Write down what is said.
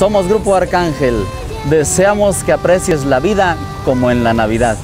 Somos Grupo Arcángel. Deseamos que aprecies la vida como en la Navidad.